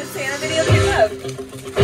the Santa video that you.